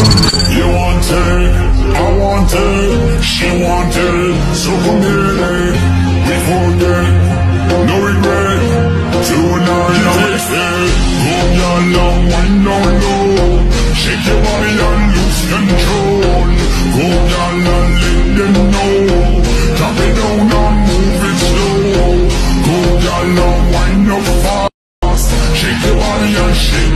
You want it, I want it, she want it, so come here, it. We forget, no regret, tonight I'm with it. Go down low, we know no. Shake your body and lose control. Go down and let them know. Drop it down and move it slow. Go down low, wind up fast. Shake your body and shake.